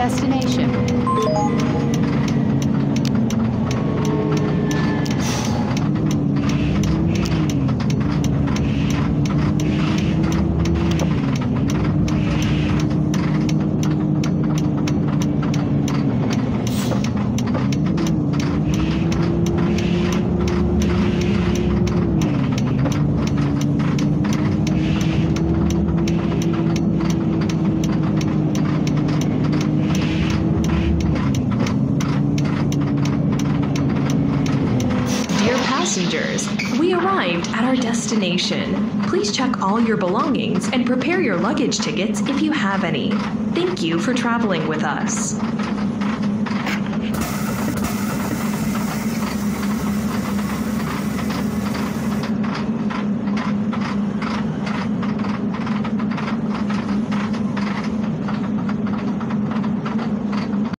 destination. Destination. Please check all your belongings and prepare your luggage tickets if you have any. Thank you for traveling with us.